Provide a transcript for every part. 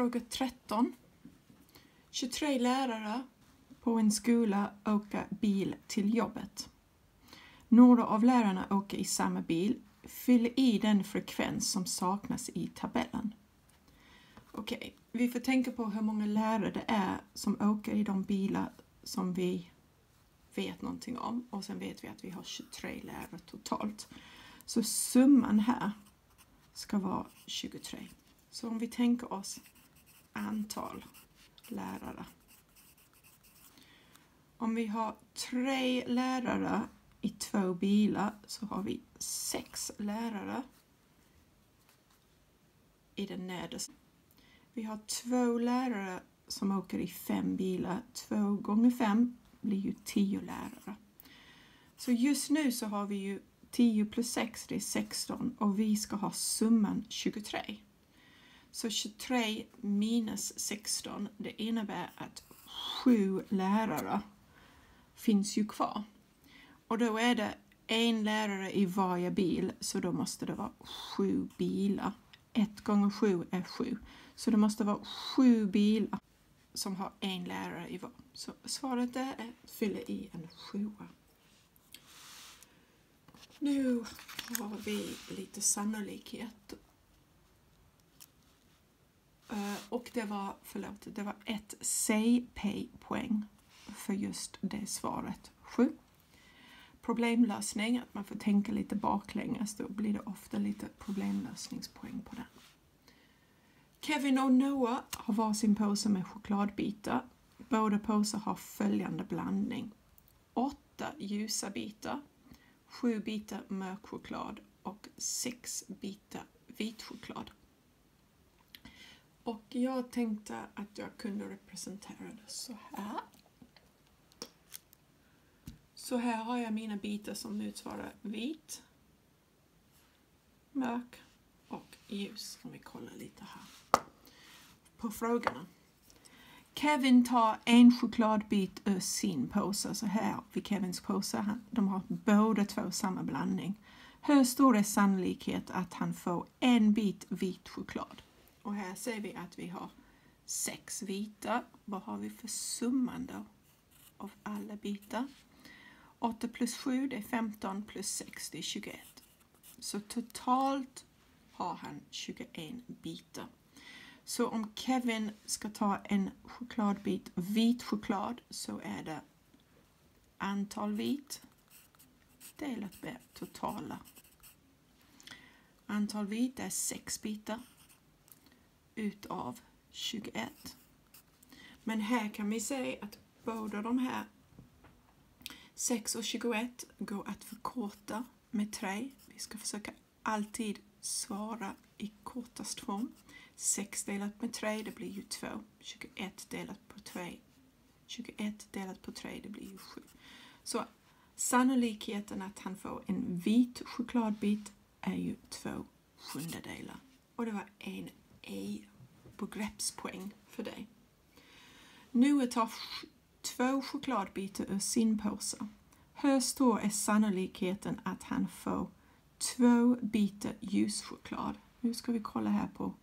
Fråga 13. 23 lärare på en skola åker bil till jobbet. Några av lärarna åker i samma bil. Fyll i den frekvens som saknas i tabellen. Okej, okay. vi får tänka på hur många lärare det är som åker i de bilar som vi vet någonting om och sen vet vi att vi har 23 lärare totalt. Så summan här ska vara 23. Så om vi tänker oss antal lärare. Om vi har tre lärare i två bilar så har vi sex lärare i den nedersta. Vi har två lärare som åker i fem bilar. Två gånger fem blir ju tio lärare. Så just nu så har vi ju 10 plus 6 det är 16 och vi ska ha summan 23. Så 23 minus 16 det innebär att sju lärare finns ju kvar. Och då är det en lärare i varje bil så då måste det vara sju bilar. Ett gånger sju är sju. Så det måste vara sju bilar som har en lärare i var. Så svaret är att fylla i en sjua. Nu har vi lite sannolikhet. Eh, och det var, förlåt, det var ett säg-poäng för just det svaret. Sju. Problemlösning, att man får tänka lite baklänges, då blir det ofta lite problemlösningspoäng på den. Kevin och Noah har varsin påse med chokladbitar. Båda påsar har följande blandning. Åtta ljusa bitar, sju bitar mörk choklad och sex bitar vit choklad. Och jag tänkte att jag kunde representera det så här. Så här har jag mina bitar som motsvarar vit, mörk och ljus. Om vi kollar lite här på frågorna. Kevin tar en chokladbit ur sin påse, så här vid Kevins påse, de har båda två samma blandning. Hur stor är sannolikhet att han får en bit vit choklad? Och här ser vi att vi har sex vita. Vad har vi för summan då av alla bitar? 8 plus 7 det är 15 plus 6 det är 21. Så totalt har han 21 bitar. Så om Kevin ska ta en chokladbit vit choklad så är det antal vit delat med totala. Antal vit är 6 bitar utav 21. Men här kan vi se att båda de här 6 och 21 går att förkorta med 3. Vi ska försöka alltid svara i kortast form. 6 delat med 3 det blir ju 2. 21 delat på 3 21 delat på 3 det blir ju 7. Så sannolikheten att han får en vit chokladbit är ju 2 sjundedelar. Och det var en E begreppspoäng för dig. Nu tar två chokladbitar ur sin påse. Hur stor är sannolikheten att han får två bitar ljuschoklad? Nu ska vi kolla här på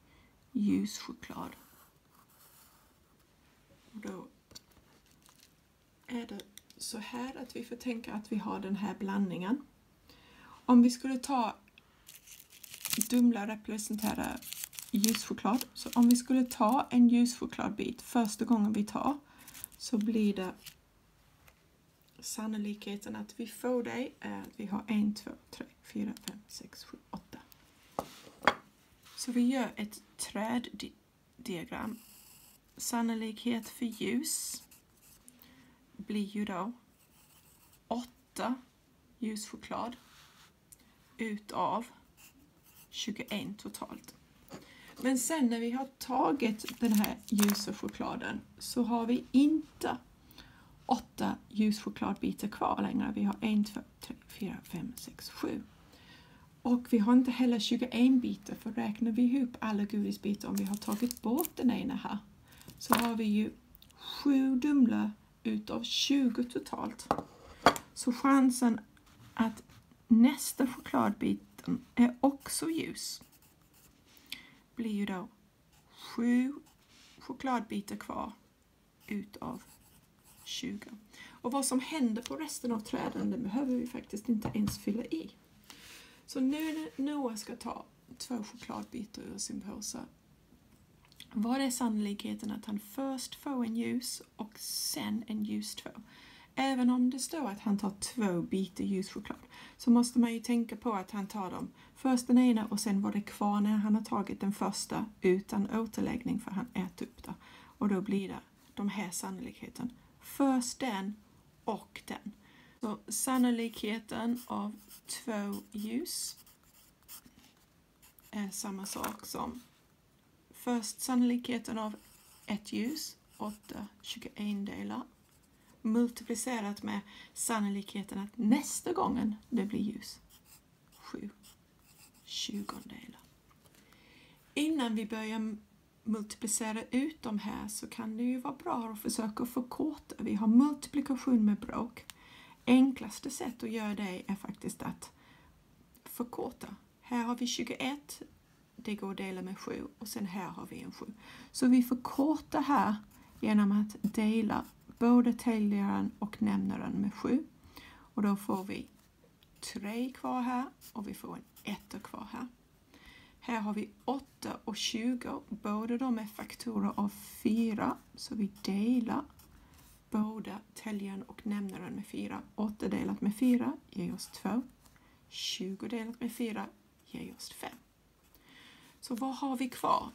ljuschoklad. Och då är det så här att vi får tänka att vi har den här blandningen. Om vi skulle ta Dumla representerar ljuschoklad. Så om vi skulle ta en ljuschokladbit första gången vi tar så blir det sannolikheten att vi får det är att vi har 1, 2, 3, 4, 5, 6, 7, 8. Så vi gör ett träddiagram. Sannolikhet för ljus blir ju då 8 ljuschoklad utav 21 totalt. Men sen när vi har tagit den här ljusa chokladen så har vi inte åtta ljuschokladbitar kvar längre. Vi har 1, 2, 3, 4, 5, 6, 7. Och vi har inte heller 21 bitar för räknar vi ihop alla godisbitar om vi har tagit bort den ena här så har vi ju 7 Dumle utav 20 totalt. Så chansen att nästa chokladbiten är också ljus blir ju då sju chokladbitar kvar utav 20. Och vad som händer på resten av träden det behöver vi faktiskt inte ens fylla i. Så nu när Noah ska ta två chokladbitar ur sin påse vad är sannolikheten att han först får en ljus och sen en ljus två? Även om det står att han tar två bitar ljuschoklad så måste man ju tänka på att han tar dem först den ena och sen var det kvar när han har tagit den första utan återläggning för han äter upp det. Och då blir det de här sannolikheten. Först den och den. Så sannolikheten av två ljus är samma sak som först sannolikheten av ett ljus, 8 21 delar multiplicerat med sannolikheten att nästa gången det blir ljus, 7 tjugondelar. Innan vi börjar multiplicera ut de här så kan det ju vara bra att försöka förkorta. Vi har multiplikation med bråk. Enklaste sätt att göra det är faktiskt att förkorta. Här har vi 21, det går att dela med 7 och sen här har vi en 7. Så vi förkortar här genom att dela både täljaren och nämnaren med 7. Och då får vi 3 kvar här och vi får en 1 kvar här. Här har vi 8 och 20, båda de är faktorer av 4, så vi delar båda täljaren och nämnaren med 4. 8 delat med 4 ger oss 2. 20 delat med 4 ger oss 5. Så vad har vi kvar?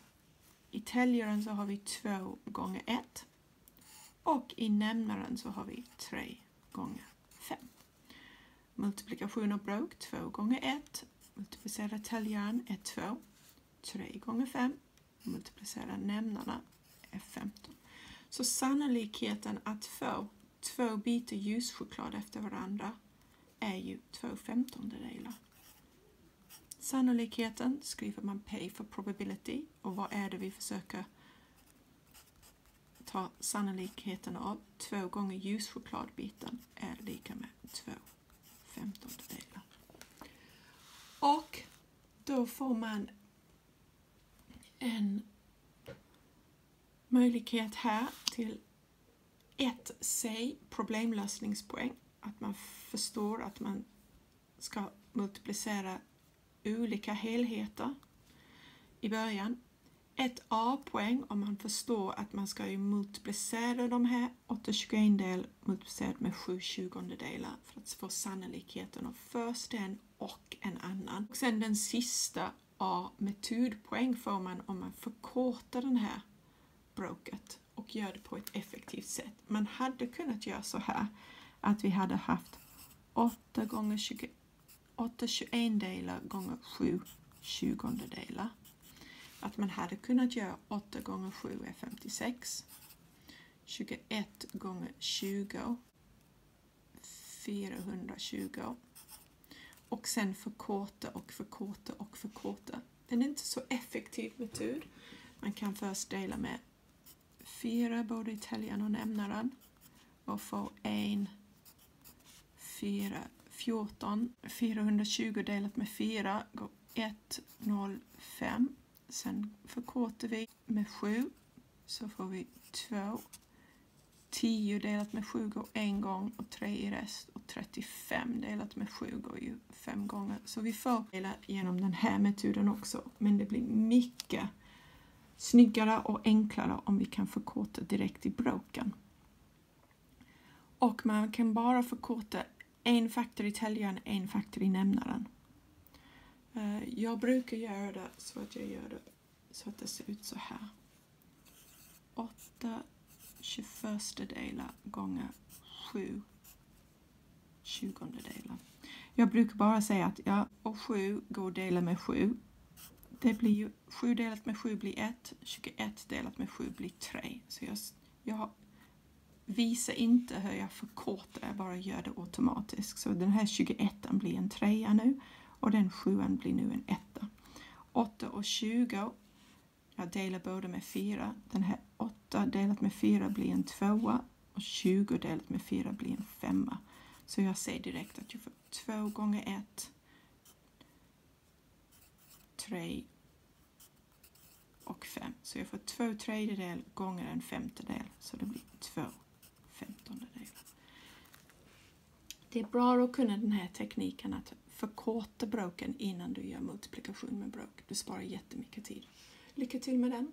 I täljaren så har vi 2 gånger 1 och i nämnaren så har vi 3 gånger 5. Multiplikation och bråk 2 gånger 1. Multiplicera täljaren är 2. 3 gånger 5. Multiplicera nämnarna är 15. Så sannolikheten att få två bitar ljuschoklad efter varandra är ju 2 femtondedelar. Sannolikheten skriver man P för probability och vad är det vi försöker Tar sannolikheten av 2 gånger ljuschokladbiten är lika med 2 femtondedelar. Och då får man en möjlighet här till 1c, problemlösningspoäng. Att man förstår att man ska multiplicera olika helheter i början ett A-poäng om man förstår att man ska ju multiplicera de här 8 21 del multiplicerat med 7 tjugondedelar för att få sannolikheten av först en och en annan. Och sen den sista A-metodpoäng får man om man förkortar den här bråket och gör det på ett effektivt sätt. Man hade kunnat göra så här att vi hade haft 8 gånger 20, 8 21 delar gånger 7 tjugondedelar att man hade kunnat göra 8 gånger 7 är 56. 21 gånger 20 420 och sen förkorta och förkorta och förkorta. Den är inte så effektiv metod. Man kan först dela med 4 både i täljaren och nämnaren och få 1 4 14 420 delat med 4 går 1 0 5 Sen förkortar vi med 7 så får vi 2. 10 delat med 7 går en gång och 3 i rest och 35 delat med 7 går ju fem gånger. Så vi får dela genom den här metoden också men det blir mycket snyggare och enklare om vi kan förkorta direkt i broken. Och man kan bara förkorta en faktor i täljaren, en faktor i nämnaren. Eh, jag brukar göra det så att jag gör det så att det ser ut så här. 8 21 delar gånger 7 20 delar. Jag brukar bara säga att ja, och 7 går att dela med 7. Det blir ju 7 delat med 7 blir 1, 21 delat med 7 blir 3. Så jag, jag visar inte hur jag förkortar, jag bara gör det automatiskt. Så den här 21 blir en 3 nu och den sjuan blir nu en etta. 8 och 20, jag delar båda med 4. Den här 8 delat med 4 blir en 2 och 20 delat med 4 blir en 5. Så jag säger direkt att jag får 2 gånger 1 3 och 5. Så jag får 2 tredjedel gånger en femtedel, så det blir 2 femtondedelar. Det är bra att kunna den här tekniken att förkorta bråken innan du gör multiplikation med bråk. Du sparar jättemycket tid. Lycka till med den!